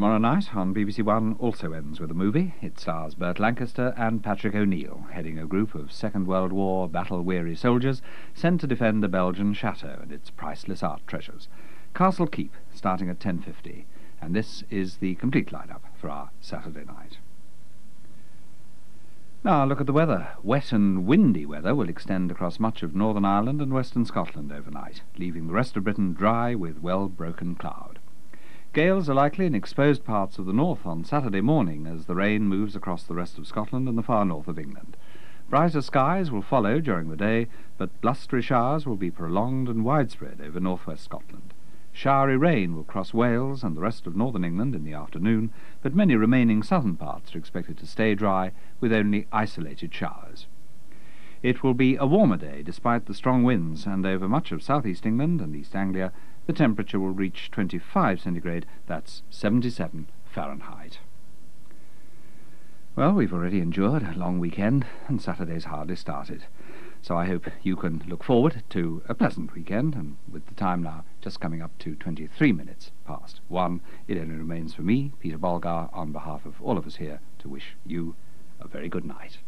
Tomorrow night on BBC One also ends with a movie. It stars Burt Lancaster and Patrick O'Neal, heading a group of Second World War battle-weary soldiers sent to defend a Belgian chateau and its priceless art treasures. Castle Keep, starting at 10.50. And this is the complete lineup for our Saturday night. Now look at the weather. Wet and windy weather will extend across much of Northern Ireland and western Scotland overnight, leaving the rest of Britain dry with well-broken cloud. Gales are likely in exposed parts of the north on Saturday morning as the rain moves across the rest of Scotland and the far north of England. Brighter skies will follow during the day, but blustery showers will be prolonged and widespread over northwest Scotland. Showery rain will cross Wales and the rest of northern England in the afternoon, but many remaining southern parts are expected to stay dry with only isolated showers. It will be a warmer day despite the strong winds, and over much of southeast England and East Anglia the temperature will reach 25 centigrade, that's 77 Fahrenheit. Well, we've already endured a long weekend, and Saturday's hardly started. So I hope you can look forward to a pleasant weekend, and with the time now just coming up to 23 minutes past one, it only remains for me, Peter Bolgar, on behalf of all of us here, to wish you a very good night.